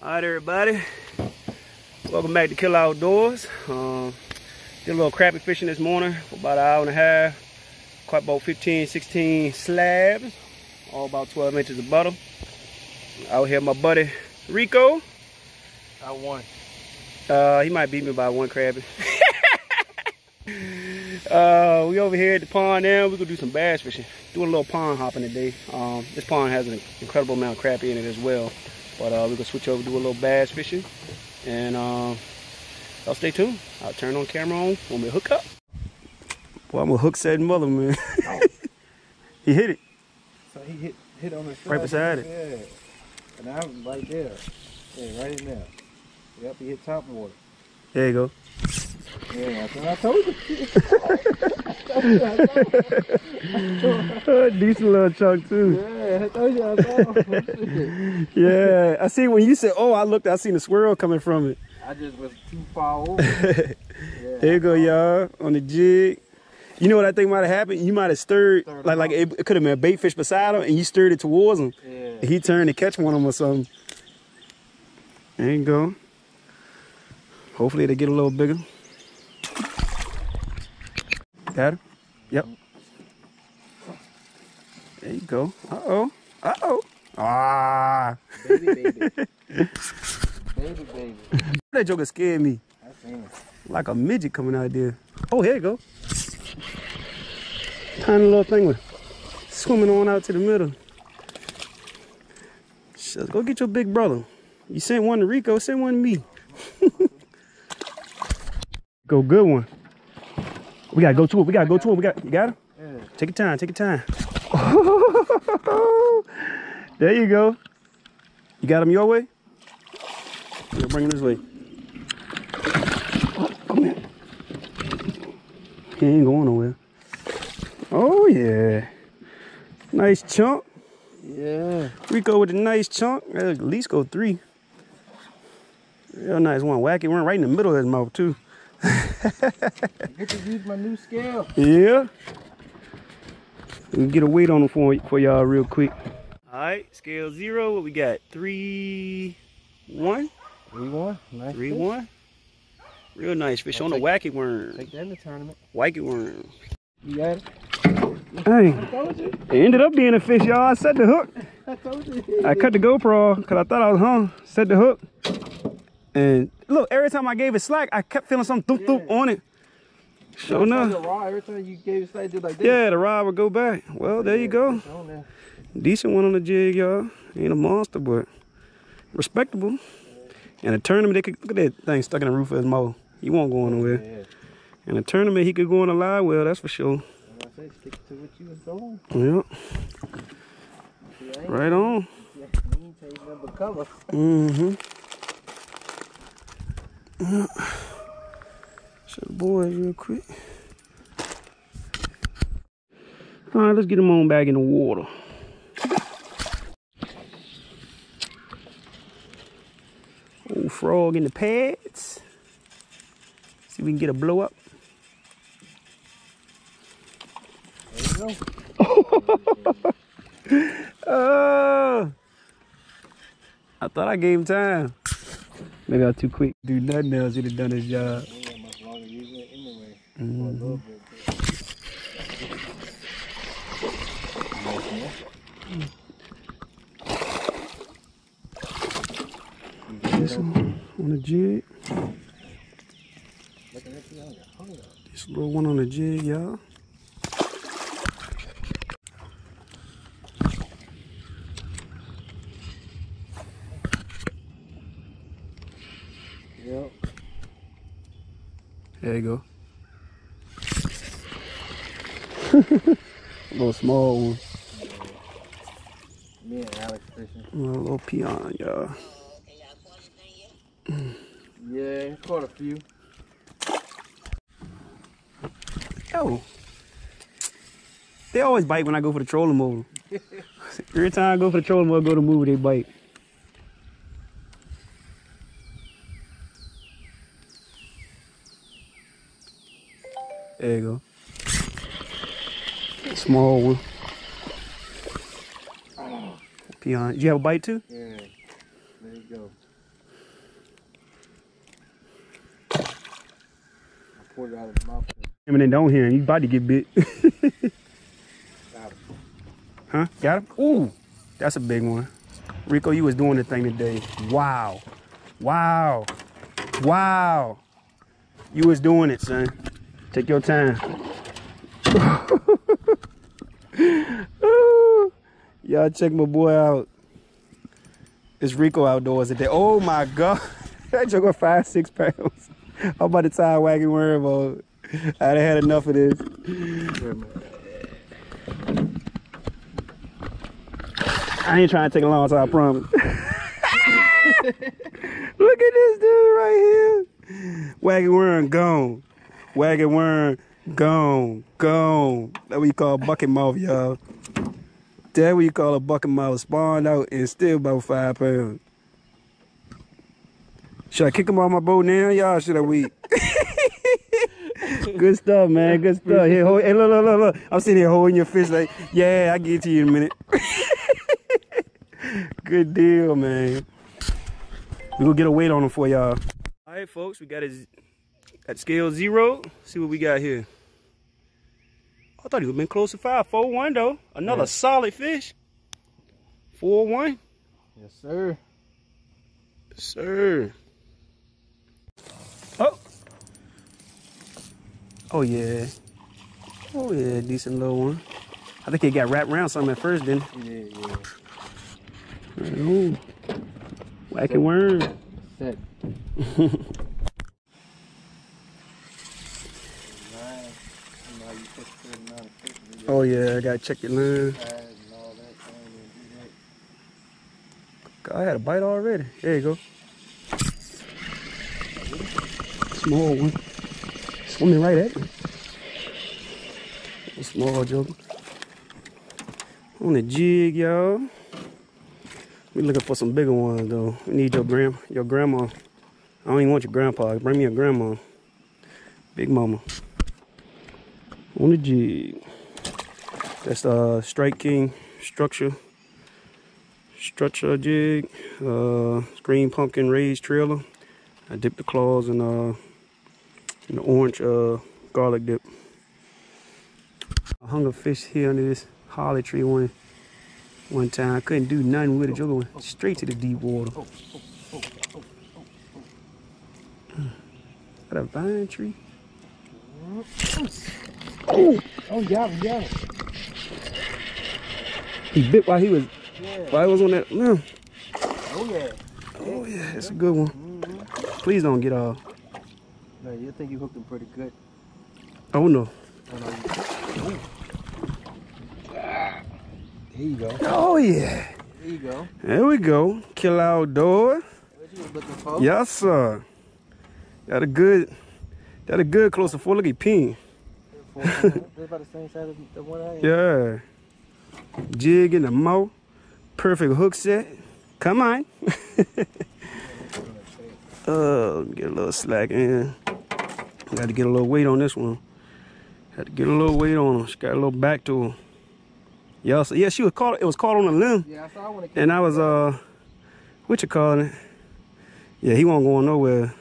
All right, everybody. Welcome back to Killa Outdoors. Um, did a little crappie fishing this morning for about an hour and a half. Caught about 15, 16 slabs, all about 12 inches of bottom. Out here, my buddy Rico. I won. Uh, he might beat me by one crappie. uh, we over here at the pond now. We're gonna do some bass fishing. Doing a little pond hopping today. Um, this pond has an incredible amount of crappie in it as well. But uh, we're gonna switch over, to do a little bass fishing, and uh, y'all stay tuned. I'll turn on camera on when we hook up. Boy, I'm a hook setting mother, man. he hit it. So he hit hit on the Right beside it. Yeah. And I was right there. Yeah, right in there. Yep, he hit top water. There you go. Yeah, that's what I told you. Decent little chunk too. yeah, I told you I saw. Yeah, I see when you said, "Oh," I looked. I seen the squirrel coming from it. I just was too far over. Yeah. There you go, y'all, on the jig. You know what I think might have happened? You might have stirred, Stirred like like it, it could have been a bait fish beside him, and you stirred it towards him. Yeah. He turned to catch one of them or something. There you go. Hopefully they get a little bigger. Got him? Yep. There you go. Uh-oh. Uh-oh. Ah. Baby, baby. baby, baby. That joker scared me. I seen it. Like a midget coming out there. Oh, here you go. Tiny little thing with swimming on out to the middle. Shucks, go get your big brother. You sent one to Rico, send one to me. go good one. We gotta go to it. We gotta go to it. We got you got him? Yeah. Take your time, take your time. there you go. You got him your way? Yeah, bring him this way. Come here. He ain't going nowhere. Oh yeah. Nice chunk. Yeah. Rico with a nice chunk. At least go three. Real nice one. Wacky one right in the middle of his mouth too. Get to use my new scale. Yeah. We can get a weight on them for, for y'all real quick. All right, scale zero. What we got? Three, one, Three one. Nice. three, fish. one. Real nice fish I'll on the take- wacky worm. Take that in the tournament. Wacky worm. You got it? Hey, I told you. it ended up being a fish, y'all. I set the hook. I told you. I cut the GoPro because I thought I was hung. Set the hook. And look, every time I gave it slack, I kept feeling some thump thump Yeah. on it. Sure enough. Every time you gave it side, did like this. Yeah, the rod would go back. Well, there you go. On. Decent one on the jig, y'all. Ain't a monster, but respectable. In a tournament, they could look at that thing stuck in the roof of his mouth. He won't go nowhere. Yeah. In a tournament, he could go on a live well, that's for sure. Like I say, stick to what you was doing. Yep, ain't- right on. Yeah, you ain't changed nothing but color. Mm-hmm. Yeah. Show the boys real quick. All right, let's get them on back in the water. Old frog in the pads. See if we can get a blow up. There you go. Oh! I thought I gave him time. Maybe I was too quick. Do nothing else. He'd have done his job. Ain't that much longer using it anyway. For Mhm. This one on the jig. Looking at you, I got hunger. This little one on the jig, y'all. There you go. little small one. Me and Alex fishing. A little peon, y'all. Yeah, caught a few. Yo. They always bite when I go for the trolling mode. Every time I go for the trolling mode, I go to move, they bite. There you go. Small one. Peon. Do you have a bite too? Yeah. There you go. I poured it out of his mouth. I mean, don't hear him. You about to get bit. Got huh? Got him? Ooh, that's a big one. Rico, you was doing the thing today. Wow. Wow. Wow. You was doing it, son. Take your time. Y'all check my boy out. It's Rico outdoors today. Oh my god. that joke five, six pounds. I'm about to tie a wagon worm on. I done had enough of this. I ain't trying to take a long time, I promise. Look at this dude right here. Wagon worm gone. Wagon worm gone. Gone. That you call bucket mouth, y'all. That you call a bucket mouth. Spawned out and still about five pounds. Should I kick him off my boat now, y'all? Should I wait? Good stuff, man. Good stuff. Here, hold, hey, look, look, look, look. I'm sitting here holding your fish like, yeah, I get to you in a minute. Good deal, man. We gonna get a weight on him for y'all. All right, folks, we got his at scale zero. See what we got here. I thought he would have been close to five. Four one though. Another Yeah. solid fish. Four one, Yes, sir. sir. Oh. Oh yeah. Oh yeah, decent little one. I think he got wrapped around something at first, then. Yeah, yeah. Ooh. Wacky worm. Set. Nine. You know how you put a certain amount of fish in your Oh yeah, I gotta check your line. I had a bite already. There you go. Small one. Swimming right at me. Small joker. On the jig, y'all. We looking for some bigger ones though. We need your grand your grandma. I don't even want your grandpa. Bring me a grandma. Big mama. On the jig. That's uh Strike King structure structure jig, uh, green pumpkin raised trailer. I dipped the claws in, uh, in the orange uh, garlic dip. I hung a fish here under this holly tree one one time. I couldn't do nothing with it. Joker went straight to the deep water. Got a vine tree. Oh, him, got him. He bit while he was Yeah. while he was on that. No. Oh, yeah. Oh yeah, it's a good one. Mm-hmm. Please don't get off. No, you think you hooked him pretty good. Oh no. Oh, no, you... There you go. Oh yeah. There you go. There we go. Killa outdoor. What you was looking for? Yes, sir. Got a good, got a good close to four. Look at pin. That's about the same size as the one I had. Yeah. Jig in the mouth. Perfect hook set. Come on. uh, get a little slack in. Got to get a little weight on this one. Had to get a little weight on her. She got a little back to her. Yeah, so yeah, she was caught. It was caught on a limb. Yeah, I saw one that And I was uh what you calling it? Yeah, he won't go nowhere.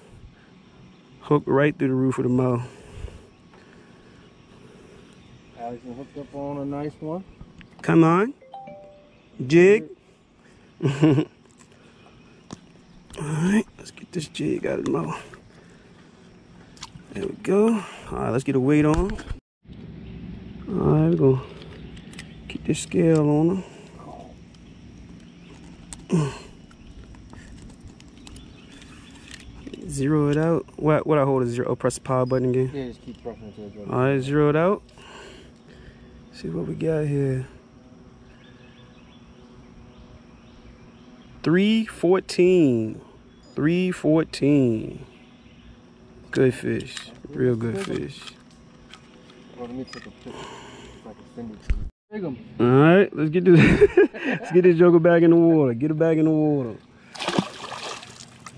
Hooked right through the roof of the mouth. Alex hooked up on a nice one. Come on. Jig. Alright, let's get this jig out of the mouth. There we go. Alright, let's get a weight on. Alright, we're gonna keep this scale on her. Zero it out. What what I hold is zero. Oh, press the power button again. Yeah, just keep pressing until it. All right, zero it out. See what we got here. 314. 314. Good fish. Real good fish. Well, let me take a picture so I can send it to you. Take 'em. All right, let's get this. let's get this joker back in the water. Get it back in the water.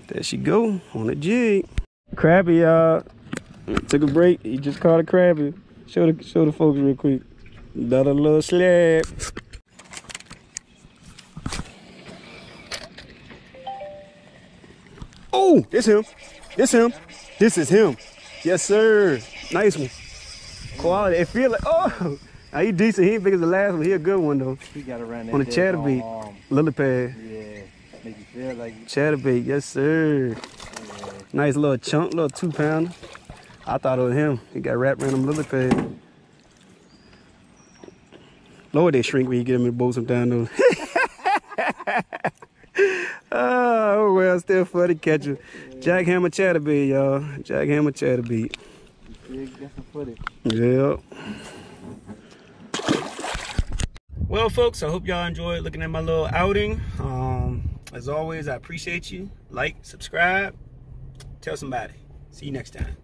There she go on the jig. Crappie, y'all. Took a break. He just caught a crappie. Show the show the folks real quick. Another little slab. Oh, it's him. It's him. This is him. Yes, sir. Nice one. Quality. It feel like, oh, now he decent. He ain't big as the last one. He a good one, though. He got around that On the chatterbait. daggone, Um, Lily pad. yeah, make you feel like Chatterbait. Yes, sir. yeah. Nice little chunk, little two pounder. I thought it was him. He got wrapped around them lily pad. Lord, they shrink when you get them in the boat sometime, though. oh, well, still funny catcher. Jackhammer chatterbait, y'all. Jackhammer footage. Yep. Well, folks, I hope y'all enjoyed looking at my little outing. Um, as always, I appreciate you. Like, subscribe, tell somebody. See you next time.